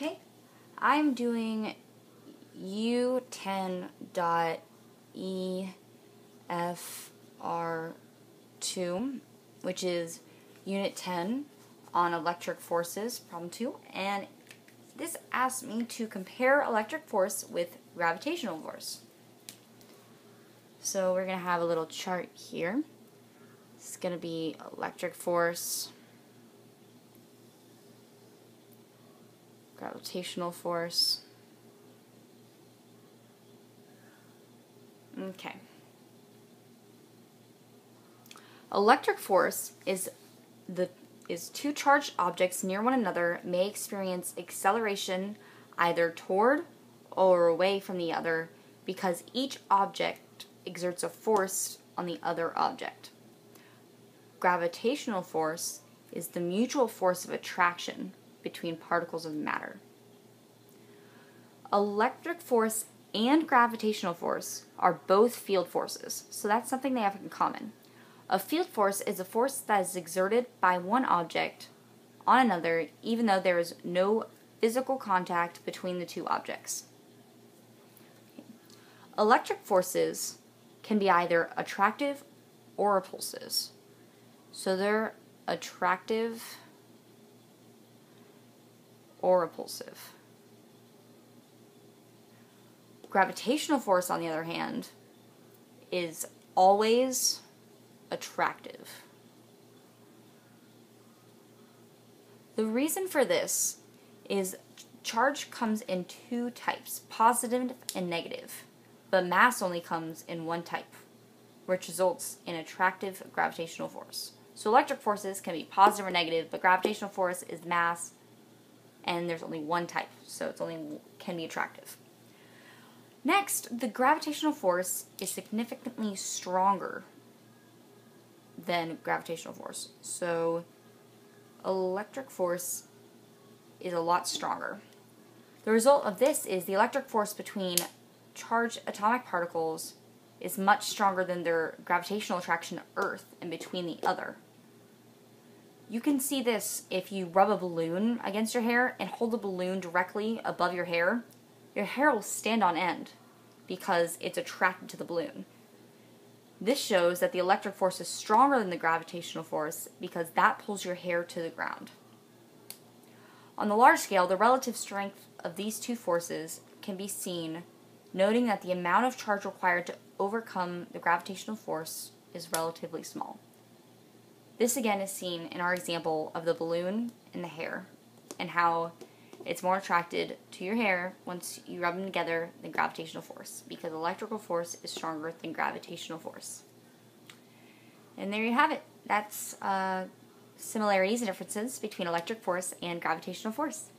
Okay, I'm doing U10.EFR2, which is Unit 10 on electric forces, problem 2, and this asks me to compare electric force with gravitational force. So we're going to have a little chart here. It's going to be electric force, gravitational force. Okay. Electric force is the is two charged objects near one another may experience acceleration either toward or away from the other because each object exerts a force on the other object. Gravitational force is the mutual force of attraction between particles of matter. Electric force and gravitational force are both field forces, so that's something they have in common. A field force is a force that is exerted by one object on another even though there is no physical contact between the two objects. Electric forces can be either attractive or repulsive. So they're attractive or repulsive. Gravitational force, on the other hand, is always attractive. The reason for this is charge comes in two types, positive and negative, but mass only comes in one type, which results in attractive gravitational force. So electric forces can be positive or negative, but gravitational force is mass, and there's only one type, so it's only can be attractive. Next, the gravitational force is significantly stronger than gravitational force. So electric force is a lot stronger. The result of this is the electric force between charged atomic particles is much stronger than their gravitational attraction to Earth and between the other. You can see this if you rub a balloon against your hair and hold the balloon directly above your hair. Your hair will stand on end because it's attracted to the balloon. This shows that the electric force is stronger than the gravitational force because that pulls your hair to the ground. On the large scale, the relative strength of these two forces can be seen, noting that the amount of charge required to overcome the gravitational force is relatively small. This again is seen in our example of the balloon and the hair, and how it's more attracted to your hair once you rub them together than gravitational force because electrical force is stronger than gravitational force. And there you have it. That's uh, similarities and differences between electric force and gravitational force.